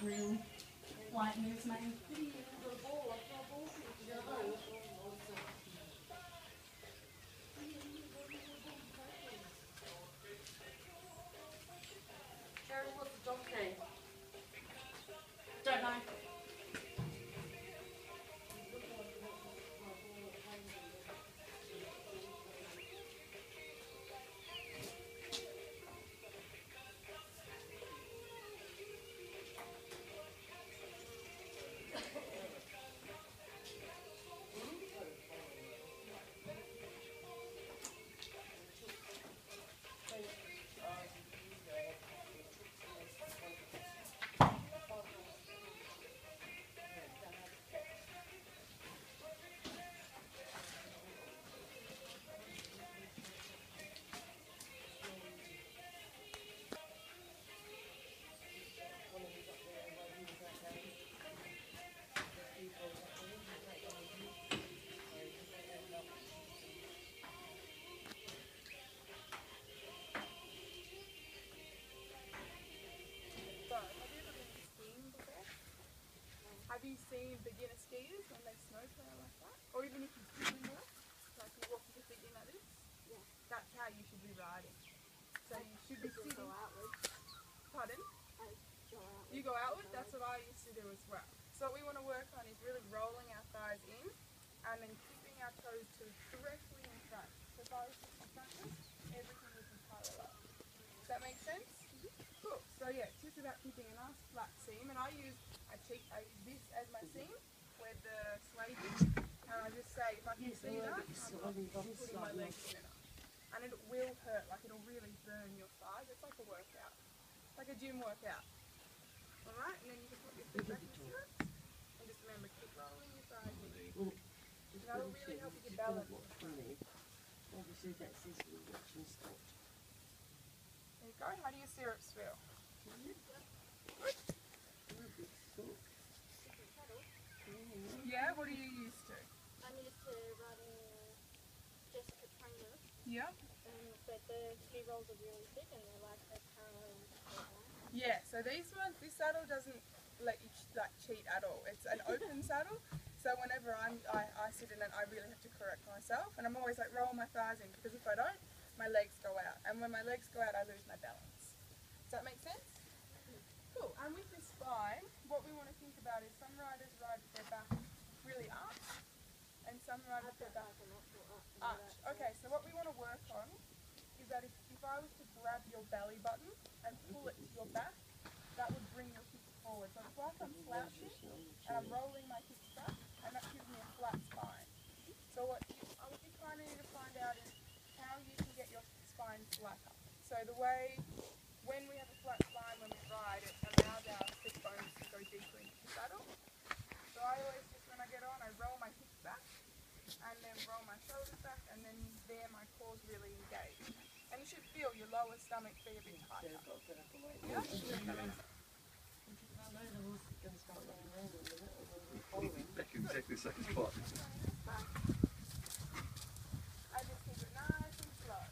Got real white moves, mate. Sharon, Have you seen beginner skiers when they snowplow like that? Or even if you're sitting there, like you walk with your feet in like this? Yeah. That's how you should be riding. So you should be sitting. outward. Pardon? I go out. You go outward, that's what I used to do as well. So what we want to work on is really rolling our thighs in and then keeping our toes to directly in front. So if I was in front of everything would be parallel. Does that make sense? Mm-hmm. Cool. So yeah, it's just about keeping a nice flat seam and I use a cheek, I use this as my thing with the is and I just say if I can see that, I'm putting my legs in it. And it will hurt, like it'll really burn your thighs. It's like a workout. it's Like a gym workout. Alright, and then you can put your feet back in stirrups. And just remember, keep rolling your thighs in. That'll really help you get balance. Obviously that's his watching spot. There you go. How do your stirrups feel? Yeah, what are you used to? I'm used to riding Jessica trainer, Yeah. um, but the ski rolls are really thick and they're like a parallel. Yeah, so these ones, this saddle doesn't let you ch- like cheat at all. It's an open saddle, so whenever I'm, I, I sit in it, I really have to correct myself, and I'm always like roll my thighs in because if I don't, my legs go out, and when my legs go out, I lose my balance. Does that make sense? Cool. And with this spine, what we want to think about is some riders ride with their back really arched, and some ride with their back arched. Okay, so what we want to work on is that if, if I was to grab your belly button and pull it to your back, that would bring your hips forward. So it's like I'm slouching and I'm rolling my hips back, and that gives me a flat spine. So what you, you kind of need to find out is how you can get your spine flatter. So the way, when we have a flat spine when we ride, it allows our sit bones to go deeper into the saddle. So I always just, when I get on, I roll my hips back, and then roll my shoulders back, and then there my core's really engaged. And you should feel your lower stomach be a bit tighter. I've got to get up and wait. Yeah? That makes sense. Gonna start running around a minute, and we'll be following. Back in exactly the same spot. I just keep it nice and slow.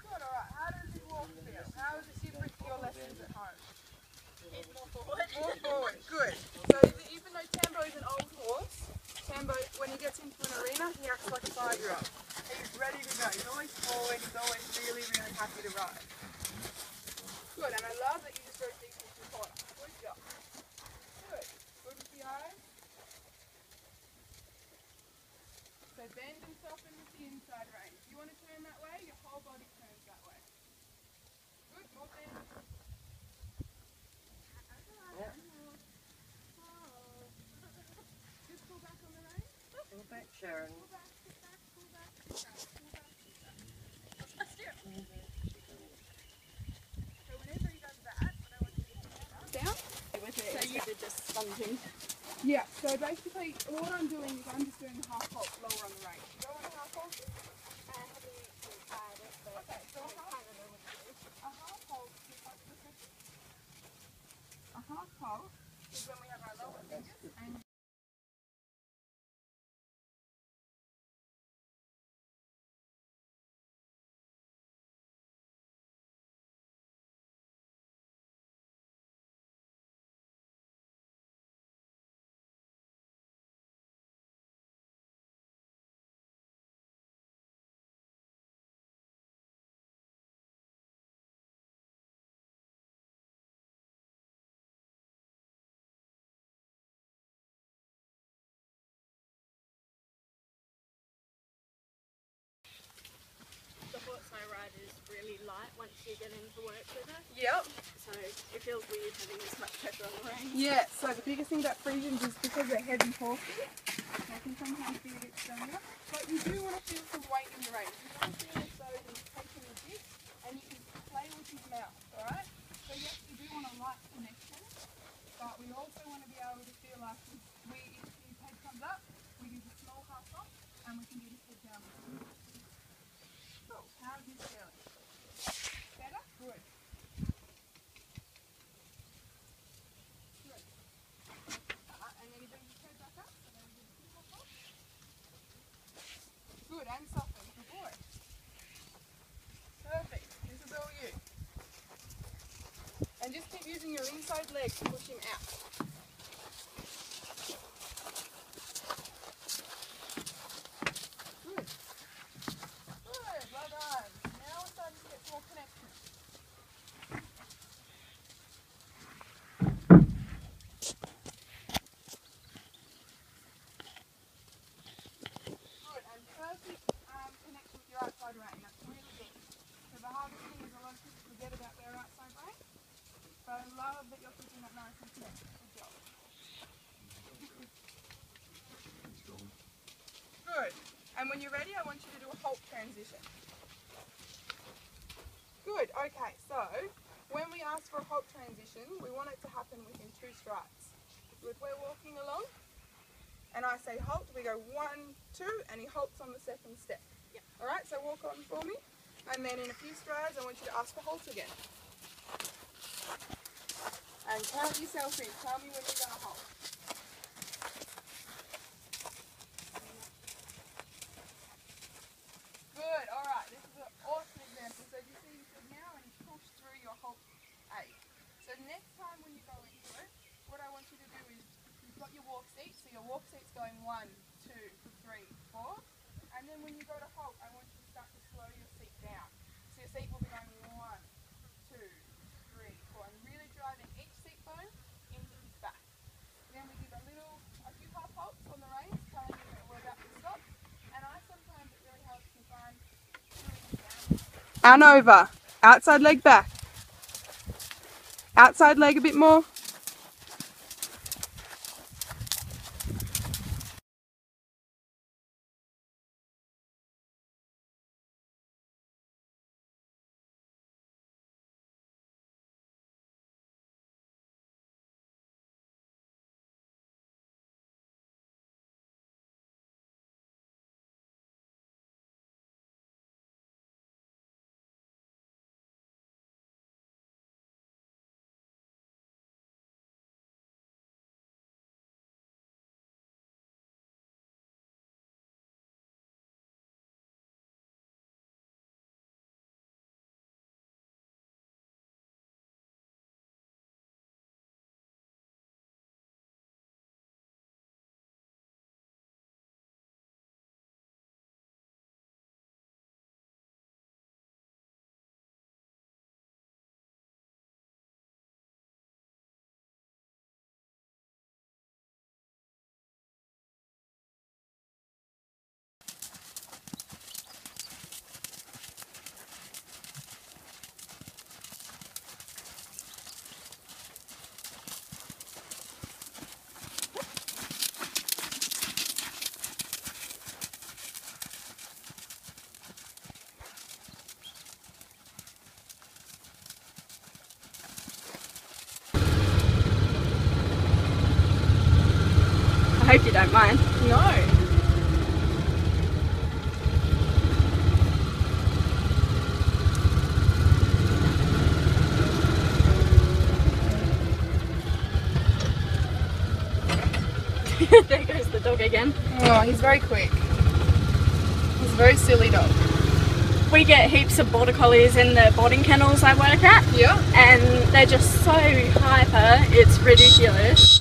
Good, alright. How does your walk feel? How is it different to your lessons at home? More forward. More forward, good. So even- even though Tambo is an old horse, Tambo, when he gets into an arena, he acts like a five-year-old. He's ready to go. He's always forward. He's always really, really happy to ride. Good, and I love that you just go deep into the corner. Good job. Good. Good with the eyes. So bend and soften with the inside rein. If you want to turn that way, your whole body turns that way. Good, more bend. Just pull back on the rein. Pull back, Sharon. Pull back, sit back, pull back, sit back, pull back, sit back. So whenever he does that, what I want you to do is down. So you did just sponging. Yeah, so basically what I'm doing is I'm just doing a half halt lower on the rein. You go on a half halt? I haven't really tried it, but Okay, so a I half, kind of know what to do. a half halt is like a half halt is when we have our lower fingers and you get in for work with her. Yep. So it feels weird having this much pressure on the reins. Yeah, so the biggest thing about Friesians is because they're heavy horses, they can sometimes be a bit stronger. But you do want to feel some weight in the reins. You want to feel as though he's taking a bit and you can play with his mouth, alright? So yes, you do want a light connection, but we also want to be able to feel like we, if his head comes up, we do the small half stop and we can get his head down. Cool. How's his feeling? Better? Good. Good. Uh, and then he brings his head back up. And then we do the two hop hop. And soften. Good. Perfect. This is all you. And just keep using your inside leg to push him out. Good. Good, well done. Now we're starting to get more connection. Good, and perfect um, connection with your outside rein. That's really big. So the hardest thing is a lot of people forget about their outside rein. So I love that you're keeping that nice and connected. Good job. Good. And when you're ready, I want you to do a halt transition. Good. Okay, so when we ask for a halt transition, we want it to happen within two strides. If we're walking along and I say halt, we go one, two, and he halts on the second step. Yep. All right, so walk on for me. And then in a few strides, I want you to ask for halt again. And count yourself in. Tell me when you're going to halt. Good, alright, this is an awesome example. So you see you said now and you push through your halt eight. So next time when you go into it, what I want you to do is you've got your walk seat, so your walk seat's going one, two, three, four. And then when you go to halt, I want you to start to slow your seat down. So your seat will be going one, two, three, four, and really driving each seat bone into his back. Then we give a little, a few half halts on the reins, telling you that we're about to stop. And I sometimes it really helps me find and over. Outside leg back. Outside leg a bit more. Hope you don't mind. No. there goes the dog again. Oh, he's very quick. He's a very silly dog. We get heaps of border collies in the boarding kennels I work at, Yeah. and they're just so hyper, it's ridiculous.